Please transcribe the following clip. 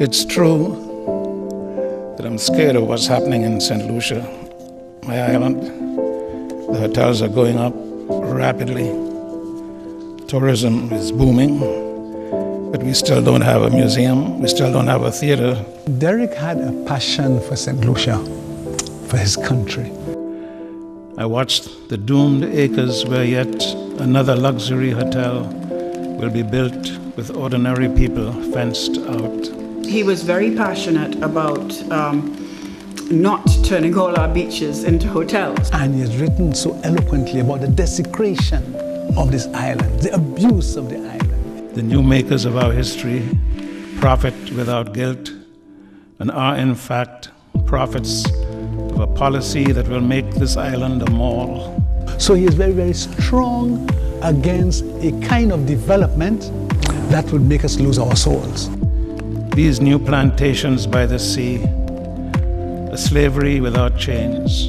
It's true that I'm scared of what's happening in St. Lucia, my island. The hotels are going up rapidly. Tourism is booming, but we still don't have a museum. We still don't have a theater. Derek had a passion for St. Lucia, for his country. I watched the doomed acres where yet another luxury hotel will be built with ordinary people fenced out. He was very passionate about um, not turning all our beaches into hotels. And he has written so eloquently about the desecration of this island, the abuse of the island. The new makers of our history profit without guilt and are, in fact, prophets of a policy that will make this island a mall. So he is very, very strong against a kind of development that would make us lose our souls. These new plantations by the sea, a slavery without chains,